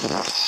Yeah.